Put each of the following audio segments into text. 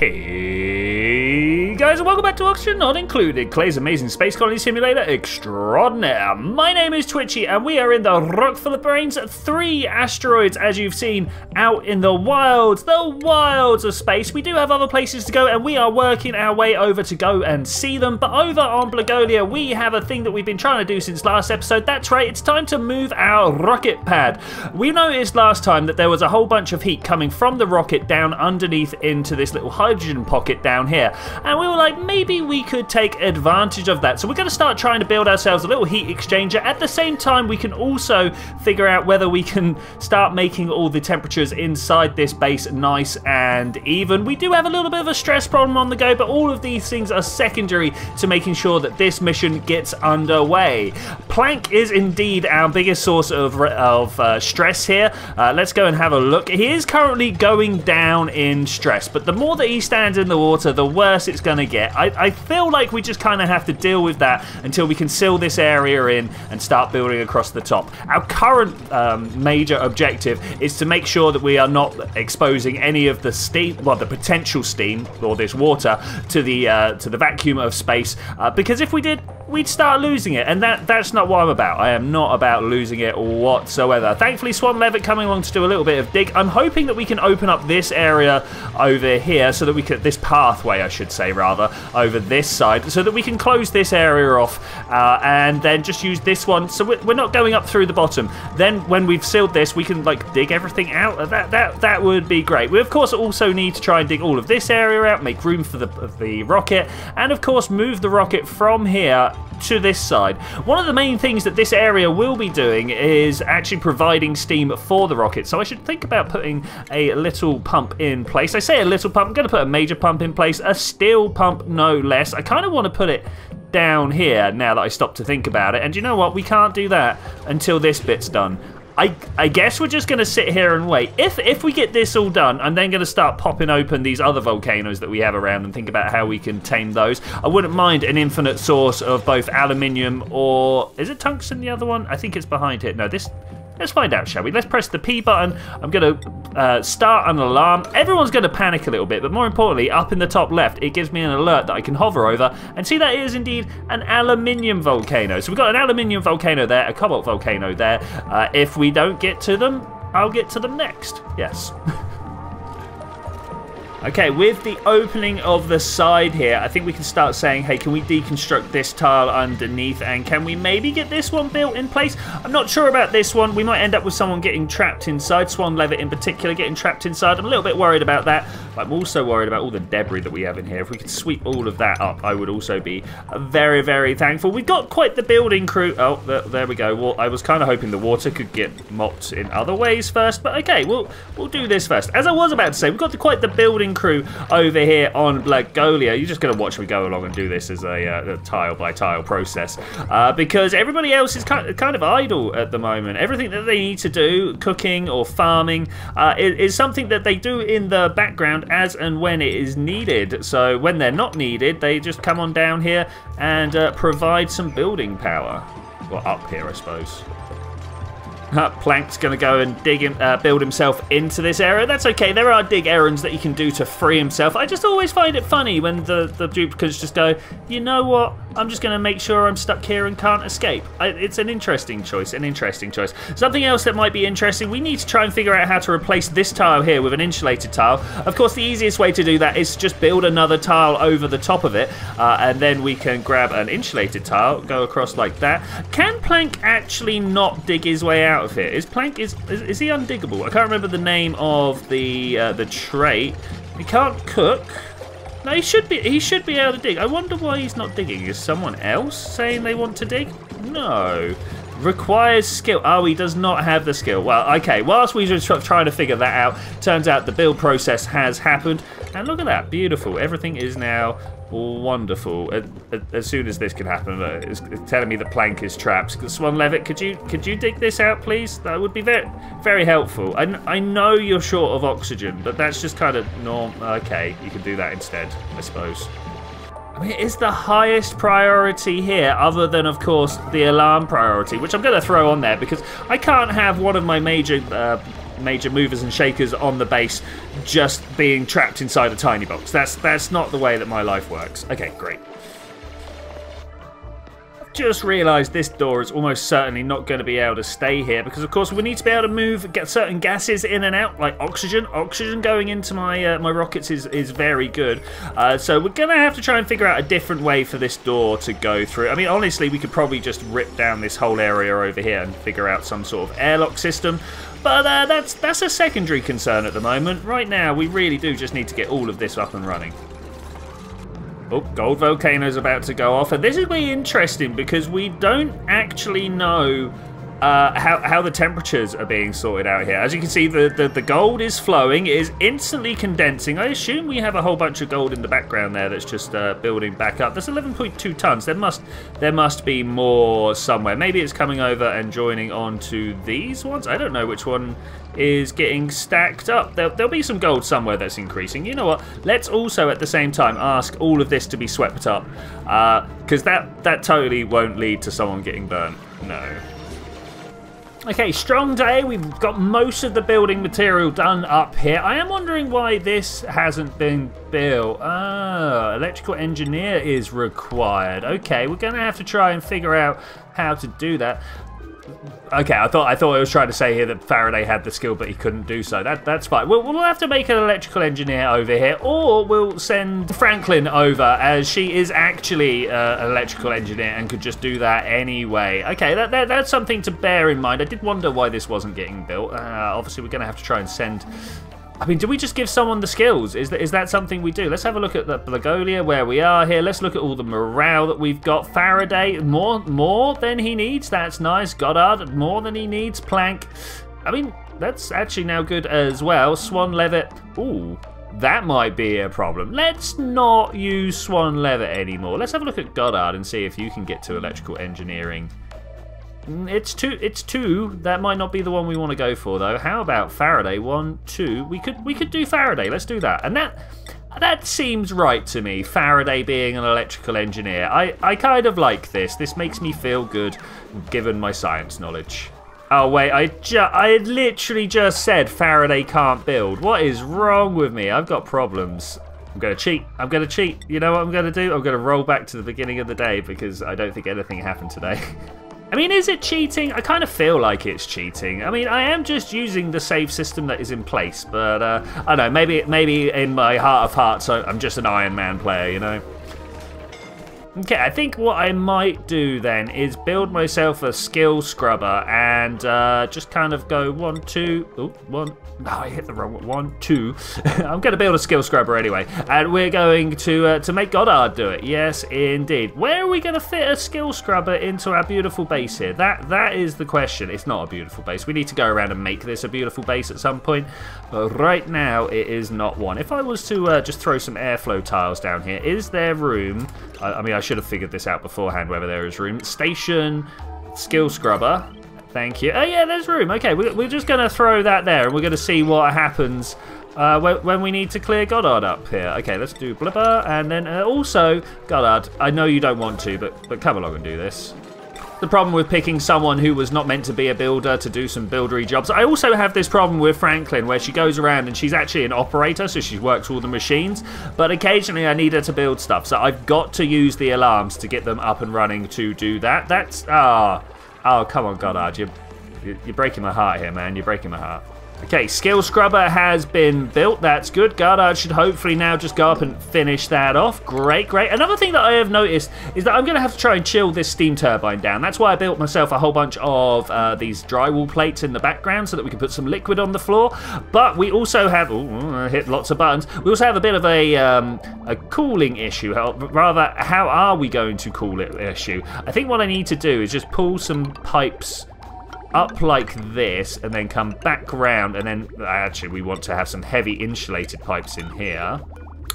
Hey guys, and welcome back to Oxygen Not Included, Klei's amazing space colony simulator extraordinaire. My name is Twitchi, and we are in the Rock full of Brains 3 asteroids, as you've seen, out in the wilds, the wilds of space. We do have other places to go, and we are working our way over to go and see them. But over on Blagolia, we have a thing that we've been trying to do since last episode. That's right, it's time to move our rocket pad. We noticed last time that there was a whole bunch of heat coming from the rocket down underneath into this little hydrogen pocket down here. And we were like, maybe we could take advantage of that. So we're going to start trying to build ourselves a little heat exchanger. At the same time, we can also figure out whether we can start making all the temperatures inside this base nice and even. We do have a little bit of a stress problem on the go, but all of these things are secondary to making sure that this mission gets underway. Plank is indeed our biggest source of, of uh, stress here. Uh, let's go and have a look. He is currently going down in stress, but the more that he stands in the water, the worse it's going to get. I, I, feel like we just kind of have to deal with that until we can seal this area in and start building across the top. Our current um, major objective is to make sure that we are not exposing any of the steam, well, the potential steam or this water to the uh, to the vacuum of space, uh, because if we did, we'd start losing it, and that that's not what I'm about. I am not about losing it whatsoever. Thankfully, Swan Levitt coming along to do a little bit of dig. I'm hoping that we can open up this area over here so that we could, this pathway, I should say, rather, over this side, so that we can close this area off uh, and then just use this one. So we're not going up through the bottom. Then when we've sealed this, we can like dig everything out. That that that would be great. We of course also need to try and dig all of this area out, make room for the the rocket, and of course move the rocket from here to this side. One of the main things that this area will be doing is actually providing steam for the rocket. So I should think about putting a little pump in place. I say a little pump, I'm going to put a major pump in place, a steel pump no less. I kind of want to put it down here now that I stop to think about it. And you know what? We can't do that until this bit's done. I, I guess we're just going to sit here and wait. If if we get this all done, I'm then going to start popping open these other volcanoes that we have around and think about how we can tame those. I wouldn't mind an infinite source of both aluminium or... Is it tungsten, the other one? I think it's behind here. No, this Let's find out, shall we? Let's press the P button. I'm going to uh, start an alarm. Everyone's going to panic a little bit, but more importantly, up in the top left, it gives me an alert that I can hover over and see that it is indeed an aluminium volcano. So we've got an aluminium volcano there, a cobalt volcano there. Uh, if we don't get to them, I'll get to them next. Yes. Okay, with the opening of the side here, I think we can start saying, hey, can we deconstruct this tile underneath and can we maybe get this one built in place? I'm not sure about this one. We might end up with someone getting trapped inside, Swan Levitt in particular getting trapped inside. I'm a little bit worried about that, but I'm also worried about all the debris that we have in here. If we could sweep all of that up, I would also be very, very thankful. We've got quite the building crew. Oh, there, there we go. Well, I was kind of hoping the water could get mopped in other ways first, but okay, we'll, we'll do this first. As I was about to say, we've got the, quite the building crew over here on Blagolia. You're just going to watch me go along and do this as a, uh, a tile by tile process uh, because everybody else is kind of, kind of, idle at the moment. Everything that they need to do, cooking or farming, uh, is, is something that they do in the background as and when it is needed. So when they're not needed, they just come on down here and uh, provide some building power. Well, up here, I suppose. Plank's going to go and dig him, uh, build himself into this area. That's okay. There are dig errands that he can do to free himself. I just always find it funny when the, the duplicants just go, you know what? I'm just going to make sure I'm stuck here and can't escape. I, it's an interesting choice, an interesting choice. Something else that might be interesting, we need to try and figure out how to replace this tile here with an insulated tile. Of course, the easiest way to do that is just build another tile over the top of it, uh, and then we can grab an insulated tile, go across like that. Can Plank actually not dig his way out of here? Is Plank, is, is, is he undiggable? I can't remember the name of the, uh, the trait. He can't cook. He should be. He should be able to dig. I wonder why he's not digging. Is someone else saying they want to dig? No. Requires skill. Oh, he does not have the skill. Well, okay. Whilst we were trying to figure that out, turns out the build process has happened. And look at that. Beautiful. Everything is now wonderful. As soon as this can happen, uh, it's telling me the plank is trapped. Swan Levitt, could you could you dig this out, please? That would be very very helpful. I, I know you're short of oxygen, but that's just kind of norm. Okay, you can do that instead, I suppose. I mean, is the highest priority here, other than, of course, the alarm priority, which I'm going to throw on there because I can't have one of my major uh, major movers and shakers on the base just being trapped inside a tiny box. That's that's not the way that my life works. Okay, great. I've just realised this door is almost certainly not going to be able to stay here because of course we need to be able to move get certain gases in and out like oxygen. Oxygen going into my uh, my rockets is is very good. Uh, so we're gonna have to try and figure out a different way for this door to go through. I mean honestly we could probably just rip down this whole area over here and figure out some sort of airlock system but uh, that's that's a secondary concern at the moment right now we really do just need to get all of this up and running Oh, Gold Volcano's about to go off. And this is really interesting because we don't actually know uh, how, how the temperatures are being sorted out here. As you can see, the, the, the, gold is flowing. It is instantly condensing. I assume we have a whole bunch of gold in the background there that's just uh, building back up. That's 11.2 tons. There must there must be more somewhere. Maybe it's coming over and joining onto these ones. I don't know which one is getting stacked up. There, will be some gold somewhere that's increasing. You know what? Let's also at the same time ask all of this to be swept up because uh, that, that totally won't lead to someone getting burnt. No. Okay, strong day. We've got most of the building material done up here. I am wondering why this hasn't been built. Ah, electrical engineer is required. Okay, we're going to have to try and figure out how to do that. Okay, I thought I thought I was trying to say here that Faraday had the skill, but he couldn't do so. That that's fine. We'll, we'll have to make an electrical engineer over here, or we'll send Franklin over, as she is actually uh, an electrical engineer and could just do that anyway. Okay, that, that that's something to bear in mind. I did wonder why this wasn't getting built. Uh, obviously, we're going to have to try and send I mean, do we just give someone the skills? Is that, is that something we do? Let's have a look at the Blagolia, where we are here. Let's look at all the morale that we've got. Faraday, more more than he needs. That's nice. Goddard, more than he needs. Planck. I mean, that's actually now good as well. Swan Levitt. Ooh, that might be a problem. Let's not use Swan Levitt anymore. Let's have a look at Goddard and see if you can get to electrical engineering. Mm, it's two. It's two. That might not be the one we want to go for, though. How about Faraday? One, two. We could we could do Faraday. Let's do that. And that that seems right to me. Faraday being an electrical engineer. I I kind of like this. This makes me feel good, given my science knowledge. Oh wait, I ju I literally just said Faraday can't build. What is wrong with me? I've got problems. I'm going to cheat. I'm going to cheat. You know what I'm going to do? I'm going to roll back to the beginning of the day because I don't think anything happened today. I mean, is it cheating? I kind of feel like it's cheating. I mean, I am just using the save system that is in place, but uh, I don't know. Maybe, maybe in my heart of hearts, I'm just an Iron Man player, you know. Okay, I think what I might do then is build myself a skill scrubber and uh, just kind of go one, two, oh, one, no, I hit the wrong one. One, two. I'm going to build a skill scrubber anyway, and we're going to uh, to make Goddard do it. Yes, indeed. Where are we going to fit a skill scrubber into our beautiful base here? That that is the question. It's not a beautiful base. We need to go around and make this a beautiful base at some point. But right now, it is not one. If I was to uh, just throw some airflow tiles down here, is there room? I, I mean, I should have figured this out beforehand. Whether there is room. Station skill scrubber. Thank you. Oh, yeah, there's room. Okay, we're we're just going to throw that there, and we're going to see what happens uh, when, we need to clear Goddard up here. Okay, let's do blubber, and then uh, also, Goddard, I know you don't want to, but, but come along and do this. The problem with picking someone who was not meant to be a builder to do some buildery jobs. I also have this problem with Franklin where she goes around and she's actually an operator, so she works all the machines, but occasionally I need her to build stuff, so I've got to use the alarms to get them up and running to do that. That's, ah... Oh, come on, Goddard. You're, you're breaking my heart here, man. You're breaking my heart. Okay, Skill Scrubber has been built. That's good. Goddard should hopefully now just go up and finish that off. Great, great. Another thing that I have noticed is that I'm going to have to try and chill this steam turbine down. That's why I built myself a whole bunch of uh, these drywall plates in the background so that we can put some liquid on the floor. But we also have... Ooh, I hit lots of buttons. We also have a bit of a, um, a cooling issue. Rather, how are we going to cool it issue? I think what I need to do is just pull some pipes up like this and then come back round and then actually we want to have some heavy insulated pipes in here.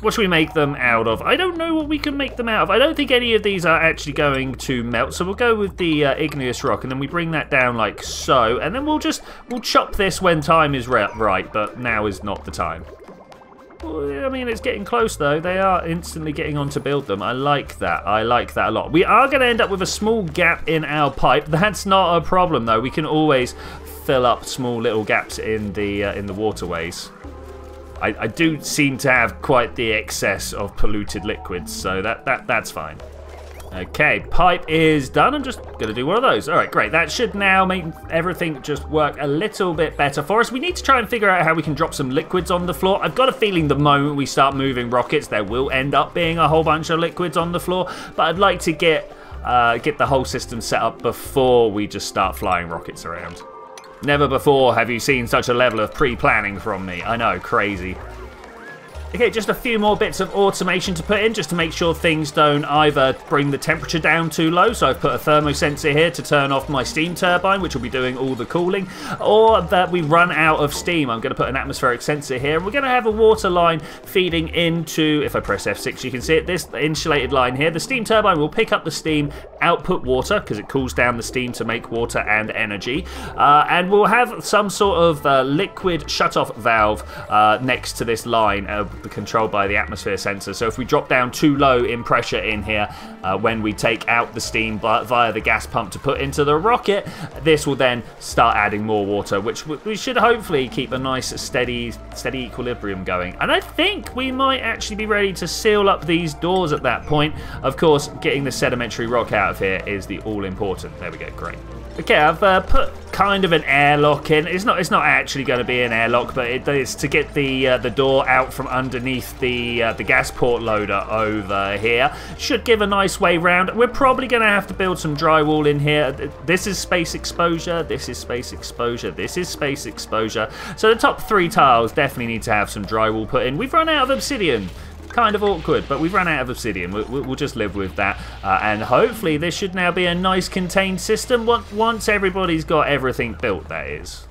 What should we make them out of? I don't know what we can make them out of. I don't think any of these are actually going to melt, so we'll go with the uh, igneous rock and then we bring that down like so and then we'll just we'll chop this when time is right, but now is not the time. I mean, it's getting close though. They are instantly getting on to build them. I like that. I like that a lot. We are going to end up with a small gap in our pipe. That's not a problem though. We can always fill up small little gaps in the uh, in the waterways. I, I do seem to have quite the excess of polluted liquids, so that, that that's fine. Okay, pipe is done. I'm just going to do one of those. All right, great. That should now make everything just work a little bit better for us. We need to try and figure out how we can drop some liquids on the floor. I've got a feeling the moment we start moving rockets, there will end up being a whole bunch of liquids on the floor. But I'd like to get uh, get the whole system set up before we just start flying rockets around. Never before have you seen such a level of pre-planning from me. I know, crazy. Okay, just a few more bits of automation to put in just to make sure things don't either bring the temperature down too low. So I've put a thermosensor here to turn off my steam turbine, which will be doing all the cooling, or that we run out of steam. I'm going to put an atmospheric sensor here, we're going to have a water line feeding into, if I press F6, you can see it, this insulated line here. The steam turbine will pick up the steam, output water, because it cools down the steam to make water and energy, uh, and we'll have some sort of uh, liquid shut-off valve uh, next to this line uh, controlled by the atmosphere sensor. So if we drop down too low in pressure in here, uh, when we take out the steam via the gas pump to put into the rocket, this will then start adding more water, which we should hopefully keep a nice steady, steady equilibrium going. And I think we might actually be ready to seal up these doors at that point. Of course, getting the sedimentary rock out of here is the all important. There we go, great. Okay, I've uh, put kind of an airlock in. It's not. It's not actually going to be an airlock, but it is to get the uh, the door out from underneath the uh, the gas port loader over here. Should give a nice way round. We're probably going to have to build some drywall in here. This is space exposure. This is space exposure. This is space exposure. So the top three tiles definitely need to have some drywall put in. We've run out of obsidian kind of awkward, but we've run out of obsidian. We'll, we'll just live with that. Uh, and hopefully this should now be a nice contained system once everybody's got everything built, that is.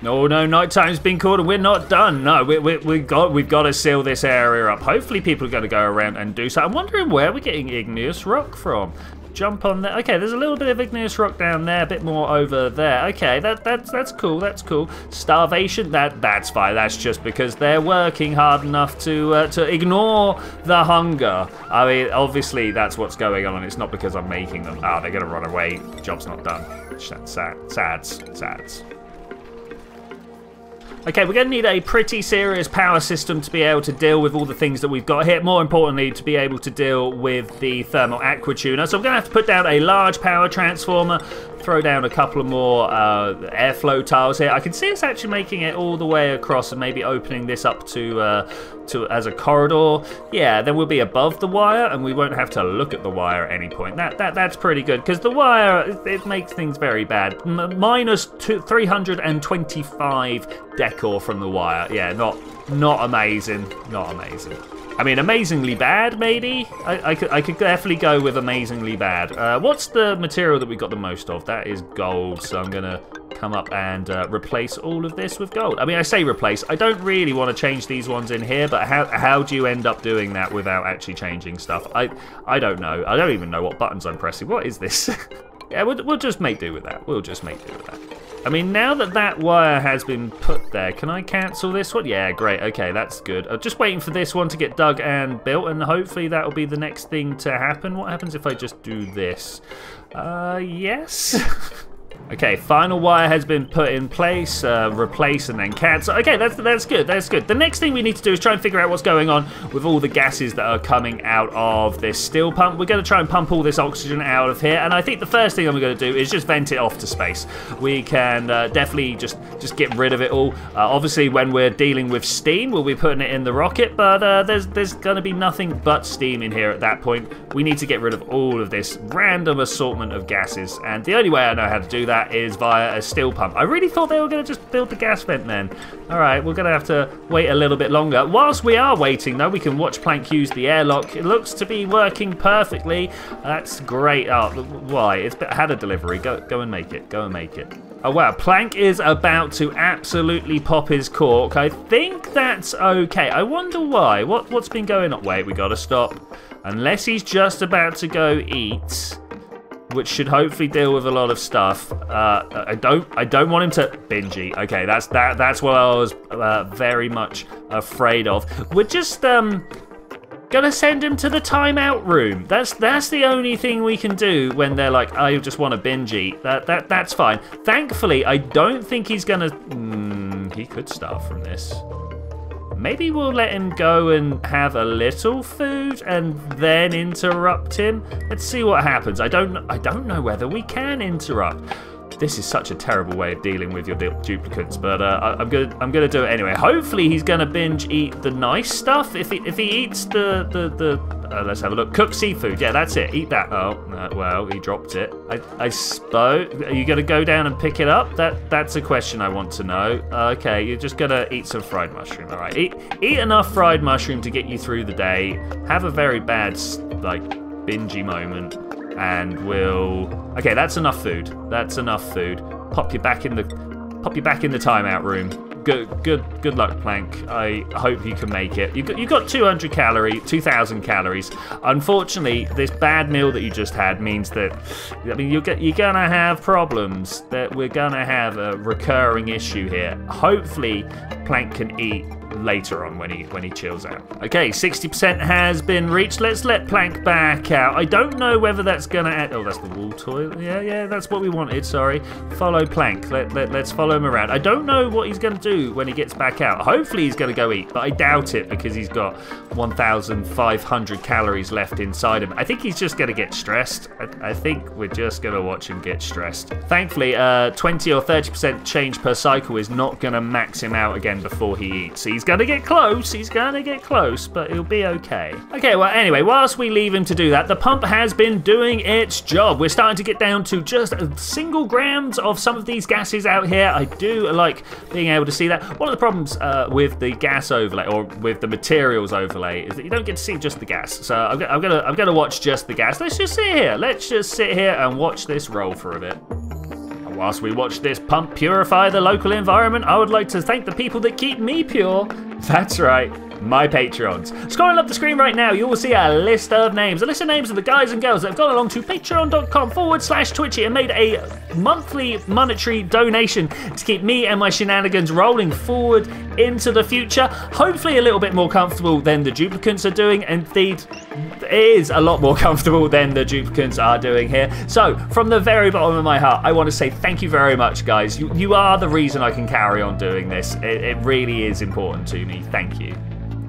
No, no, night time's been called and we're not done. No, we, we, we got, we've got to seal this area up. Hopefully people are going to go around and do so. I'm wondering where we're getting igneous rock from jump on there. Okay, there's a little bit of igneous rock down there, a bit more over there. Okay, that that's that's cool. That's cool. Starvation. That that's fine. That's just because they're working hard enough to uh, to ignore the hunger. I mean, obviously that's what's going on. It's not because I'm making them. Oh, they're gonna run away. Job's not done. Sad, sad, sad, sad. Okay, we're going to need a pretty serious power system to be able to deal with all the things that we've got here. More importantly, to be able to deal with the thermal aquatuner. So I'm going to have to put down a large power transformer, throw down a couple of more uh, airflow tiles here. I can see us actually making it all the way across and maybe opening this up to uh, to as a corridor. Yeah, then we'll be above the wire and we won't have to look at the wire at any point. That that that's pretty good because the wire it makes things very bad. M minus two, 325 decor from the wire. Yeah, not not amazing. Not amazing. I mean, amazingly bad, maybe? I, I, could, I could definitely go with amazingly bad. Uh, what's the material that we got the most of? That is gold, so I'm going to come up and uh, replace all of this with gold. I mean, I say replace. I don't really want to change these ones in here, but how, how do you end up doing that without actually changing stuff? I, I don't know. I don't even know what buttons I'm pressing. What is this? yeah, we'll, we'll just make do with that. We'll just make do with that. I mean, now that that wire has been put there, can I cancel this one? Yeah, great. Okay, that's good. I'm just waiting for this one to get dug and built, and hopefully that will be the next thing to happen. What happens if I just do this? Uh, yes? Okay, final wire has been put in place, uh, replace and then cancel. Okay, that's that's good, that's good. The next thing we need to do is try and figure out what's going on with all the gases that are coming out of this steel pump. We're going to try and pump all this oxygen out of here, and I think the first thing I'm going to do is just vent it off to space. We can uh, definitely just, just get rid of it all. Uh, obviously, when we're dealing with steam, we'll be putting it in the rocket, but uh, there's, there's going to be nothing but steam in here at that point. We need to get rid of all of this random assortment of gases, and the only way I know how to do that is via a steel pump. I really thought they were going to just build the gas vent then. All right, we're going to have to wait a little bit longer. Whilst we are waiting, though, we can watch Plank use the airlock. It looks to be working perfectly. That's great. Oh, why? It's had a delivery. Go, go and make it. Go and make it. Oh wow, Plank is about to absolutely pop his cork. I think that's okay. I wonder why. What, what's been going on? Wait, we gotta stop. Unless he's just about to go eat which should hopefully deal with a lot of stuff. Uh, I don't, I don't want him to bingy. Okay, that's that. That's what I was uh, very much afraid of. We're just, um, Gonna send him to the timeout room. That's that's the only thing we can do when they're like, I just want to binge. That that that's fine. Thankfully, I don't think he's gonna. Mm, he could start from this. Maybe we'll let him go and have a little food and then interrupt him. Let's see what happens. I don't I don't know whether we can interrupt. This is such a terrible way of dealing with your duplicants, but uh, I, am gonna I'm gonna do it anyway. Hopefully he's gonna binge eat the nice stuff. If he if he eats the the the uh, let's have a look. Cooked seafood. Yeah, that's it. Eat that. Oh, uh, well, he dropped it. I, I suppose. Are you going to go down and pick it up? That That's a question I want to know. Okay, you're just going to eat some fried mushroom. All right. Eat, eat enough fried mushroom to get you through the day. Have a very bad, like, bingy moment. And we'll... Okay, that's enough food. That's enough food. Pop you back in the... Pop you back in the timeout room good, good, good luck, Plank. I hope you can make it. You got, you got 200 calories, 2,000 calories. Unfortunately, this bad meal that you just had means that, I mean, you're, you're gonna have problems. That we're gonna have a recurring issue here. Hopefully, Plank can eat later on when he when he chills out. Okay, 60% has been reached. Let's let Plank back out. I don't know whether that's gonna add. Oh, that's the wall toilet. Yeah, yeah, that's what we wanted. Sorry. Follow Plank. Let, let, let's follow him around. I don't know what he's gonna do when he gets back out. Hopefully he's gonna go eat, but I doubt it because he's got 1,500 calories left inside him. I think he's just gonna get stressed. I, I think we're just gonna watch him get stressed. Thankfully, uh, 20 or 30% change per cycle is not gonna max him out again before he eats. He's gonna get close, he's gonna get close, but he'll be okay. Okay, well, anyway, whilst we leave him to do that, the pump has been doing its job. We're starting to get down to just a single grams of some of these gases out here. I do like being able to see that. One of the problems uh, with the gas overlay, or with the materials overlay, is that you don't get to see just the gas. So I'm, I'm gonna, I'm gonna watch just the gas. Let's just sit here. Let's just sit here and watch this roll for a bit. Whilst we watch this pump purify the local environment, I would like to thank the people that keep me pure. That's right, my patrons. Scrolling up the screen right now, you will see a list of names. A list of names of the guys and girls that have gone along to patreon.com forward slash twitchi and made a monthly monetary donation to keep me and my shenanigans rolling forward into the future. Hopefully a little bit more comfortable than the duplicants are doing. Indeed, it is a lot more comfortable than the duplicants are doing here. So, from the very bottom of my heart, I want to say thank you very much, guys. You, you are the reason I can carry on doing this. It, it really is important to me. Thank you.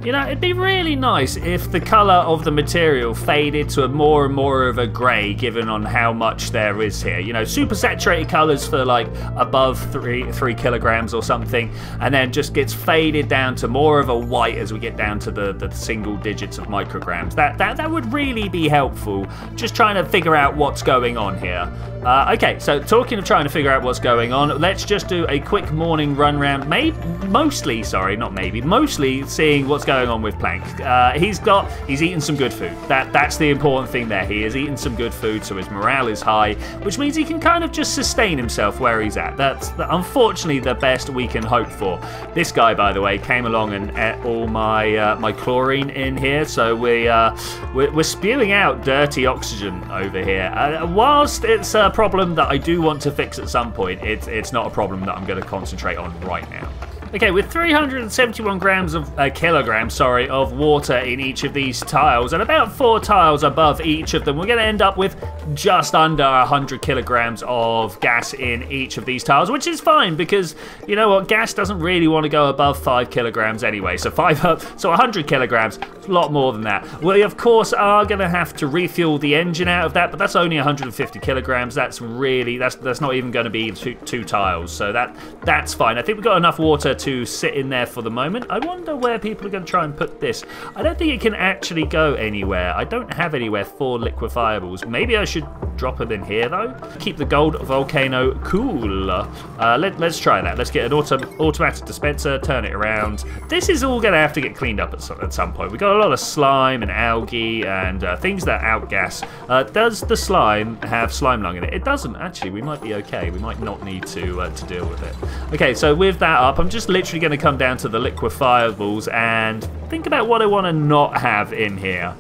You know, it'd be really nice if the colour of the material faded to a more and more of a grey, given on how much there is here. You know, super saturated colours for like above three three kilograms or something, and then just gets faded down to more of a white as we get down to the, the single digits of micrograms. That that that would really be helpful. Just trying to figure out what's going on here. Uh, okay, so talking of trying to figure out what's going on, let's just do a quick morning run round. Maybe, mostly, sorry, not maybe, mostly seeing what's going on with Plank. Uh, he's got, he's eaten some good food. That that's the important thing there. He has eaten some good food, so his morale is high, which means he can kind of just sustain himself where he's at. That's the, unfortunately the best we can hope for. This guy, by the way, came along and ate all my uh, my chlorine in here, so we uh, we're, we're, spewing out dirty oxygen over here. Uh, whilst it's a problem that I do want to fix at some point. It's, it's not a problem that I'm going to concentrate on right now. Okay, with 371 grams of uh, kilograms, sorry, of water in each of these tiles, and about four tiles above each of them, we're going to end up with just under 100 kilograms of gas in each of these tiles, which is fine because you know what, gas doesn't really want to go above five kilograms anyway. So five, up, so 100 kilograms, a lot more than that. We of course are going to have to refuel the engine out of that, but that's only 150 kilograms. That's really that's that's not even going to be two, two tiles, so that that's fine. I think we've got enough water to sit in there for the moment. I wonder where people are going to try and put this. I don't think it can actually go anywhere. I don't have anywhere for liquefiables. Maybe I should drop them in here, though. Keep the gold volcano cool. Uh, let, us try that. Let's get an auto, automatic dispenser, turn it around. This is all going to have to get cleaned up at some, at some point. We've got a lot of slime and algae and uh, things that outgas. Uh, does the slime have slime lung in it? It doesn't, actually. We might be okay. We might not need to, uh, to deal with it. Okay, so with that up, I'm just literally going to come down to the liquefiables and think about what I want to not have in here.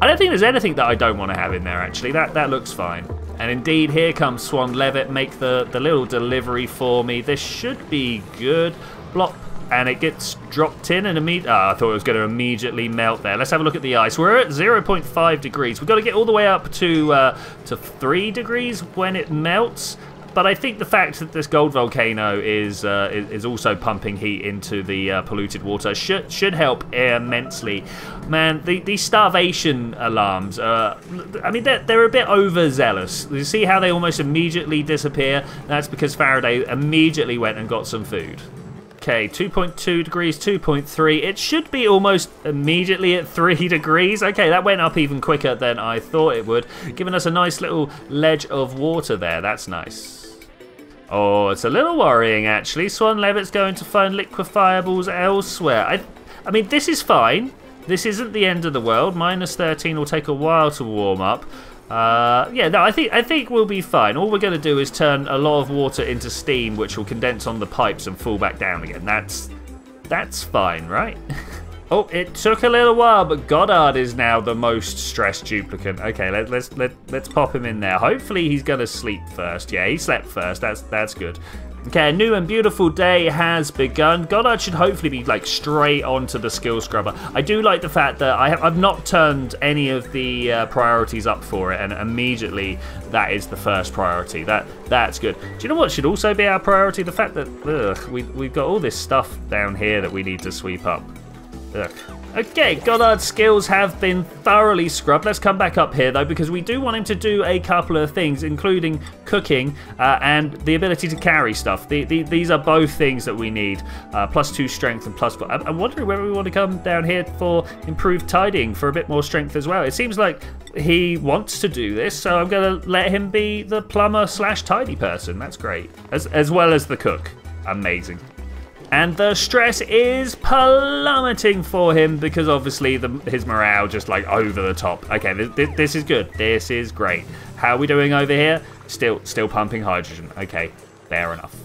I don't think there's anything that I don't want to have in there, actually. That, that looks fine. And indeed, here comes Swan Levitt, make the, the little delivery for me. This should be good. Blop, and it gets dropped in and immediately. Oh, I thought it was going to immediately melt there. Let's have a look at the ice. We're at 0.5 degrees. We've got to get all the way up to uh, to three degrees when it melts. But I think the fact that this gold volcano is uh, is also pumping heat into the uh, polluted water should should help immensely. Man, the, these starvation alarms, uh, I mean, they're, they're a bit overzealous. You see how they almost immediately disappear? That's because Faraday immediately went and got some food. Okay, 2.2 degrees, 2.3. It should be almost immediately at 3 degrees. Okay, that went up even quicker than I thought it would, giving us a nice little ledge of water there. That's nice. Oh, it's a little worrying, actually. Swan Levitt's going to find liquefiables elsewhere. I, I mean, this is fine. This isn't the end of the world. Minus 13 will take a while to warm up. Uh, yeah, no, I think I think we'll be fine. All we're going to do is turn a lot of water into steam, which will condense on the pipes and fall back down again. That's that's fine, right? oh, it took a little while, but Goddard is now the most stressed duplicant. Okay, let, let's let let's pop him in there. Hopefully, he's to sleep first. Yeah, he slept first. That's that's good. Okay, a new and beautiful day has begun. Goddard should hopefully be like straight onto the skill scrubber. I do like the fact that I have, I've not turned any of the uh, priorities up for it, and immediately that is the first priority. That that's good. Do you know what should also be our priority? The fact that ugh, we we've got all this stuff down here that we need to sweep up. Ugh. Okay, Goddard's skills have been thoroughly scrubbed. Let's come back up here, though, because we do want him to do a couple of things, including cooking uh, and the ability to carry stuff. The, the, these are both things that we need. Uh, plus two strength and plus four. I'm, I'm wondering whether we want to come down here for improved tidying for a bit more strength as well. It seems like he wants to do this, so I'm going to let him be the plumber slash tidy person. That's great. As, as well as the cook. Amazing and the stress is plummeting for him because obviously the, his morale just like over the top. Okay, this, this is good. This is great. How are we doing over here? Still, still pumping hydrogen. Okay, fair enough.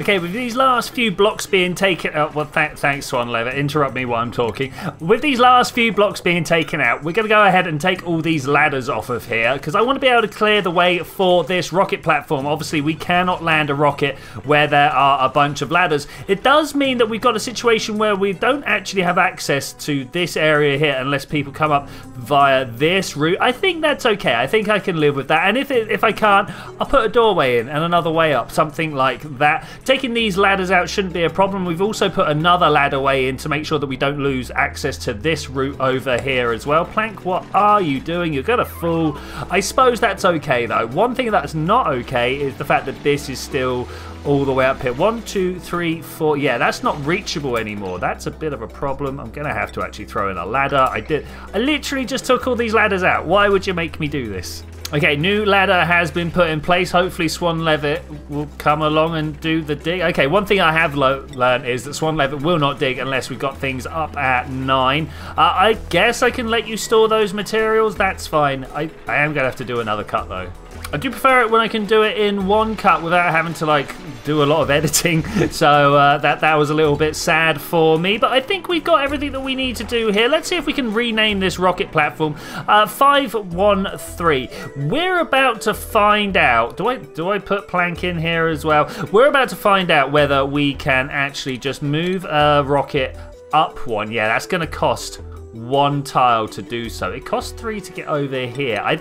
Okay, with these last few blocks being taken out, well, th thanks, Swan Levitt. Interrupt me while I'm talking. With these last few blocks being taken out, we're going to go ahead and take all these ladders off of here because I want to be able to clear the way for this rocket platform. Obviously, we cannot land a rocket where there are a bunch of ladders. It does mean that we've got a situation where we don't actually have access to this area here unless people come up via this route. I think that's okay. I think I can live with that. And if it, if I can't, I'll put a doorway in and another way up, something like that. Taking these ladders out shouldn't be a problem. We've also put another ladder way in to make sure that we don't lose access to this route over here as well. Plank, what are you doing? You're going to fall. I suppose that's okay, though. One thing that's not okay is the fact that this is still all the way up here. One, two, three, four. Yeah, that's not reachable anymore. That's a bit of a problem. I'm going to have to actually throw in a ladder. I did. I literally just took all these ladders out. Why would you make me do this? Okay, new ladder has been put in place. Hopefully Swan Levitt will come along and do the dig. Okay, one thing I have learned is that Swan Levitt will not dig unless we've got things up at 9. Uh, I guess I can let you store those materials. That's fine. I, I am going to have to do another cut, though. I do prefer it when I can do it in one cut without having to like do a lot of editing. So uh, that that was a little bit sad for me. But I think we've got everything that we need to do here. Let's see if we can rename this rocket platform. Uh, Five one three. We're about to find out. Do I do I put plank in here as well? We're about to find out whether we can actually just move a rocket up one. Yeah, that's going to cost one tile to do so. It costs three to get over here. I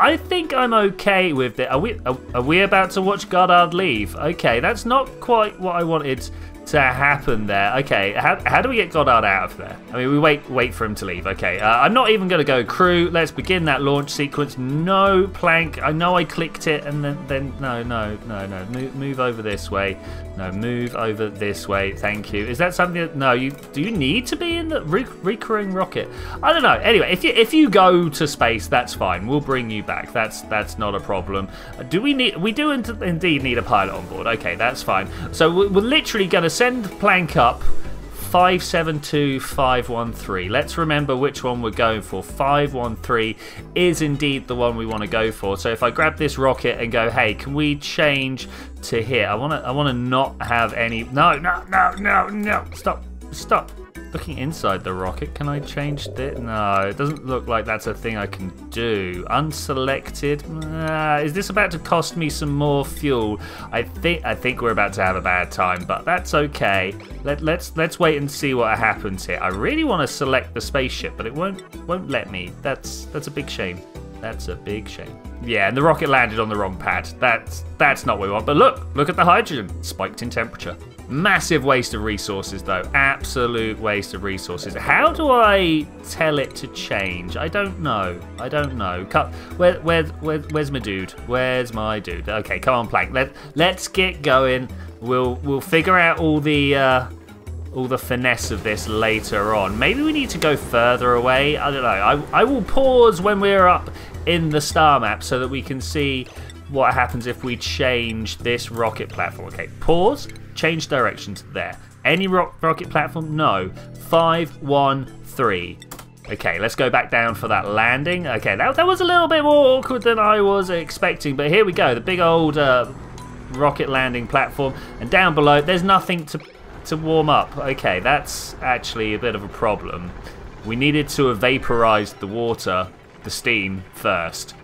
I think I'm okay with it. Are we, are, are we about to watch Goddard leave? Okay, that's not quite what I wanted to happen there. Okay, how, how do we get Goddard out of there? I mean, we wait wait for him to leave. Okay, uh, I'm not even going to go crew. Let's begin that launch sequence. No plank. I know I clicked it and then, then no, no, no, no. Move, move over this way. No, move over this way. Thank you. Is that something that, no, you do you need to be in the re recurring rocket? I don't know. Anyway, if you if you go to space, that's fine. We'll bring you back. That's that's not a problem. Do we need we do indeed need a pilot on board. Okay, that's fine. So we're, we're literally going to send plank up 572513. Let's remember which one we're going for. 513 is indeed the one we want to go for. So if I grab this rocket and go, hey, can we change to here? I want to I want to not have any No, no, no, no, no. Stop. Stop. Looking inside the rocket, can I change it? No, it doesn't look like that's a thing I can do. Unselected. Uh, is this about to cost me some more fuel? I think I think we're about to have a bad time, but that's okay. Let, let's let's wait and see what happens here. I really want to select the spaceship, but it won't won't let me. That's that's a big shame. That's a big shame. Yeah, and the rocket landed on the wrong pad. That's that's not what we want. But look, look at the hydrogen. Spiked in temperature. Massive waste of resources, though. Absolute waste of resources. How do I tell it to change? I don't know. I don't know. Cut. Where, where, where, where's my dude? Where's my dude? Okay, come on, Plank. Let, let's get going. We'll, we'll figure out all the... Uh, all the finesse of this later on. Maybe we need to go further away. I don't know. I, I will pause when we're up in the star map so that we can see what happens if we change this rocket platform. Okay, pause, change direction to there. Any ro rocket platform? No. Five, one, three. Okay, let's go back down for that landing. Okay, that, that was a little bit more awkward than I was expecting, but here we go. The big old uh, rocket landing platform. And down below, there's nothing to, to warm up. Okay, that's actually a bit of a problem. We needed to have vaporized the water, the steam, first.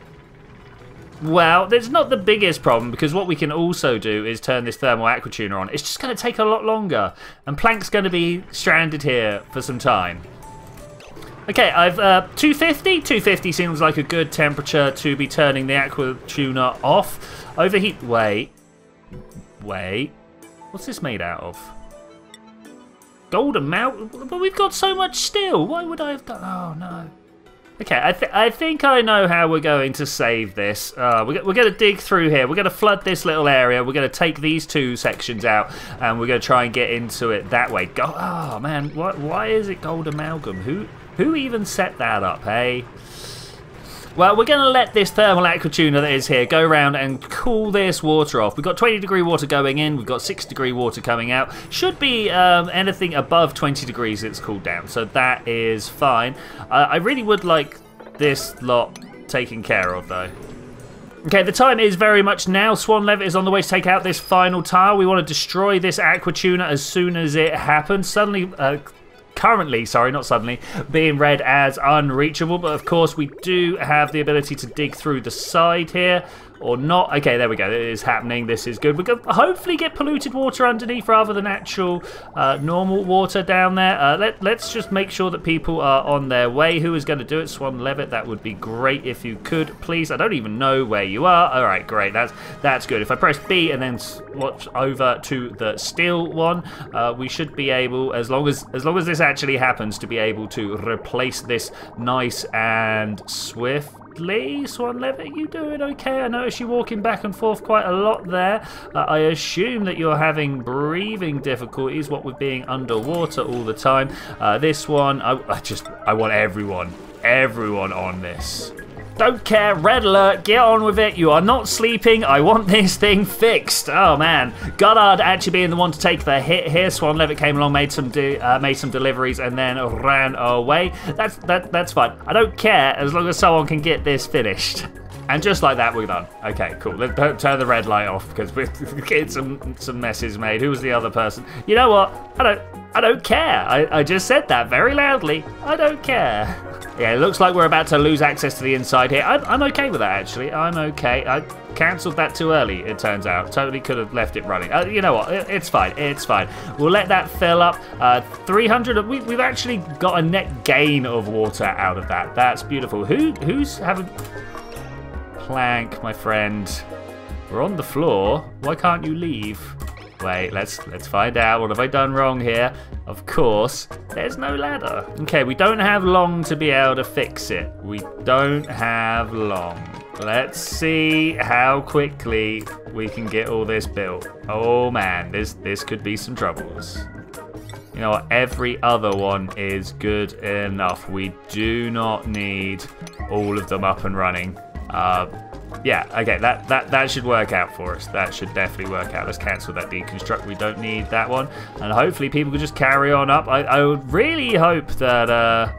Well, it's not the biggest problem because what we can also do is turn this thermal aquatuner on. It's just going to take a lot longer, and Plank's going to be stranded here for some time. Okay, I've uh, 250. 250 seems like a good temperature to be turning the aquatuner off. Overheat. Wait, wait. What's this made out of? Gold amalgam. But we've got so much steel. Why would I have done? Oh no. Okay, I, th I think I know how we're going to save this. Uh, we're, we're going to dig through here. We're going to flood this little area. We're going to take these two sections out, and we're going to try and get into it that way. Go oh, man, what, why is it gold amalgam? Who, who even set that up, hey? Well, we're going to let this thermal aquatuner that is here go around and cool this water off. We've got 20 degree water going in, we've got 6 degree water coming out. Should be um, anything above 20 degrees it's cooled down, so that is fine. Uh, I really would like this lot taken care of though. Okay, the time is very much now. Swan Levitt is on the way to take out this final tile. We want to destroy this aquatuner as soon as it happens. Suddenly, uh, currently, sorry, not suddenly, being read as unreachable. But of course, we do have the ability to dig through the side here or not. Okay, there we go. It is happening. This is good. Going to hopefully get polluted water underneath rather than actual uh, normal water down there. Uh, let, let's just make sure that people are on their way. Who is going to do it? Swan Levitt, that would be great if you could, please. I don't even know where you are. All right, great. That's that's good. If I press B and then switch over to the steel one, uh, we should be able, as long as as long as this actually happens, to be able to replace this nice and swift Lee, Swan Levitt, you doing okay? I notice you walking back and forth quite a lot there. Uh, I assume that you're having breathing difficulties, what with being underwater all the time. Uh, this one, I, I just, I want everyone, everyone on this. Don't care, red alert, get on with it. You are not sleeping. I want this thing fixed. Oh man, Goddard actually being the one to take the hit here. Swan Levitt came along, made some uh, made some deliveries, and then ran away. That's that that's fine. I don't care as long as someone can get this finished. And just like that, we're done. Okay, cool. Let's turn the red light off because we're getting some some messes made. Who was the other person? You know what? I don't I don't care. I, I just said that very loudly. I don't care. Yeah, it looks like we're about to lose access to the inside here. I'm, I'm okay with that, actually. I'm okay. I cancelled that too early, it turns out. Totally could have left it running. Uh, you know what? It, it's fine. It's fine. We'll let that fill up. Uh, 300. We, we've actually got a net gain of water out of that. That's beautiful. Who Who's having... Plank, my friend. We're on the floor. Why can't you leave? Wait, let's let's find out. What have I done wrong here? Of course, there's no ladder. Okay, we don't have long to be able to fix it. We don't have long. Let's see how quickly we can get all this built. Oh man, this this could be some troubles. You know what? Every other one is good enough. We do not need all of them up and running. Uh, yeah, okay, that, that, that should work out for us. That should definitely work out. Let's cancel that deconstruct. We don't need that one. And hopefully people can just carry on up. I, I would really hope that uh,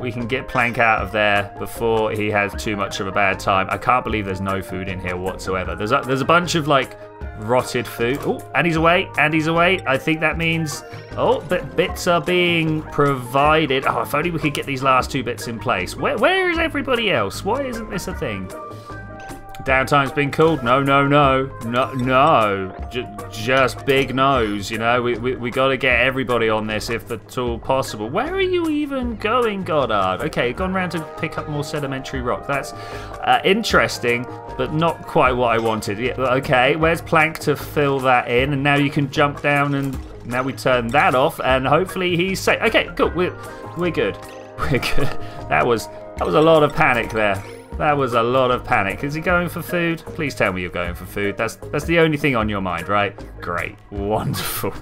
we can get Plank out of there before he has too much of a bad time. I can't believe there's no food in here whatsoever. There's a, there's a bunch of, like, rotted food. Oh, and he's away, and he's away. I think that means, oh, bits are being provided. Oh, if only we could get these last two bits in place. Where, where is everybody else? Why isn't this a thing? Downtime's been called. No, no, no, no, no. J just big nose. You know, we we, we got to get everybody on this if at all possible. Where are you even going, Goddard? Okay, gone round to pick up more sedimentary rock. That's uh, interesting, but not quite what I wanted. Yeah, okay, where's Plank to fill that in? And now you can jump down and now we turn that off and hopefully he's safe. Okay, cool. We're we're good. We're good. That was that was a lot of panic there. That was a lot of panic. Is he going for food? Please tell me you're going for food. That's that's the only thing on your mind, right? Great. Wonderful.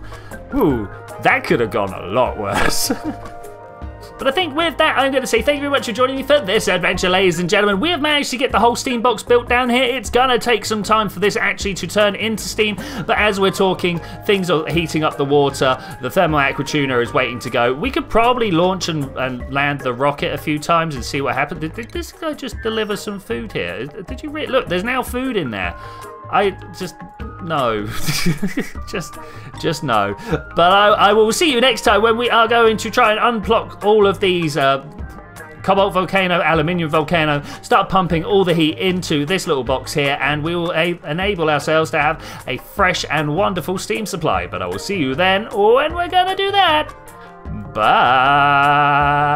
Ooh, that could have gone a lot worse. But I think with that, I'm going to say thank you very much for joining me for this adventure, ladies and gentlemen. We have managed to get the whole Steam box built down here. It's going to take some time for this actually to turn into Steam, but as we're talking, things are heating up the water. The thermal aqua is waiting to go. We could probably launch and, and land the rocket a few times and see what happens. Did, did this guy just deliver some food here? Did you look? There's now food in there. I just no, just just no. But I, I, will see you next time when we are going to try and unblock all of these. Uh, cobalt volcano, aluminium volcano, start pumping all the heat into this little box here, and we will enable ourselves to have a fresh and wonderful steam supply. But I will see you then when we're gonna do that. Bye.